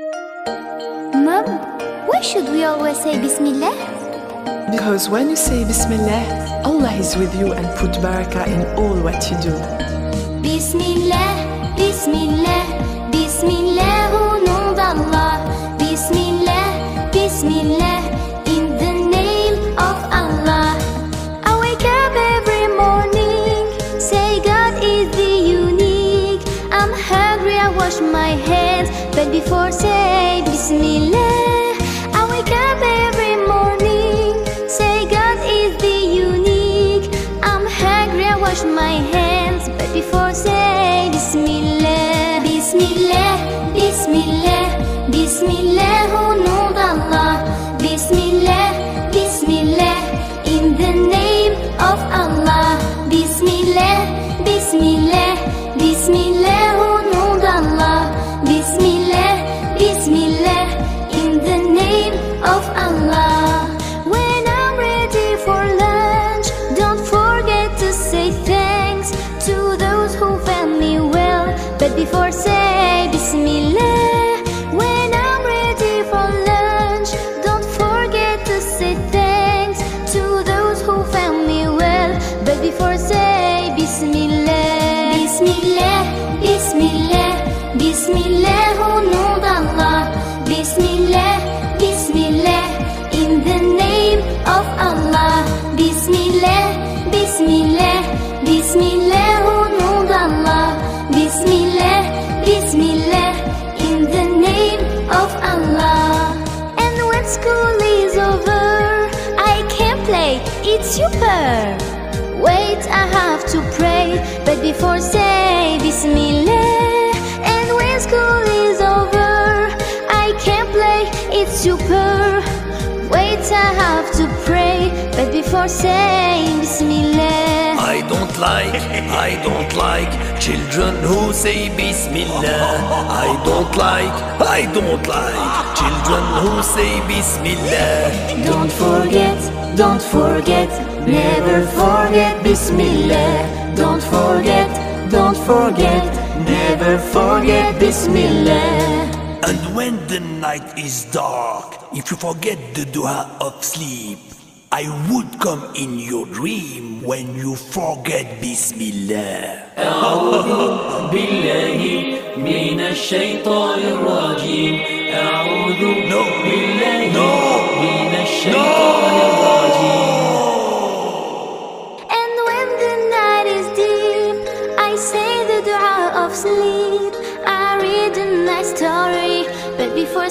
Mom, why should we always say Bismillah? Because when you say Bismillah, Allah is with you and put barakah in all what you do. Bismillah, Bismillah, Bismillah nom d'Allah. Bismillah, Bismillah, in the name of Allah. I wake up every morning, say God is the unique. I'm hungry, I wash my hands, but before say Bismillah, in the name of Allah. When I'm ready for lunch, don't forget to say thanks to those who found me well. But before say Bismillah, when I'm ready for lunch, don't forget to say thanks to those who found me well. But before say Bismillah, Bismillah, Bismillah, Bismillah super. Wait, I have to pray, but before say Bismillah. And when school is over, I can't play, it's super. Wait, I have to pray, but before saying Bismillah. I don't like, I don't like children who say Bismillah. I don't like, I don't like children who say Bismillah. Don't forget, don't forget, never forget Bismillah. Don't forget, don't forget, never forget Bismillah. And when the night is dark, if you forget the dua of sleep, I would come in your dream when you forget Bismillah. بالله من الشيطان الرجيم أعوذ No. بالله No. من الشيطان الرجيم And when the night is deep, I say the dua of sleep. I read a nice story, but before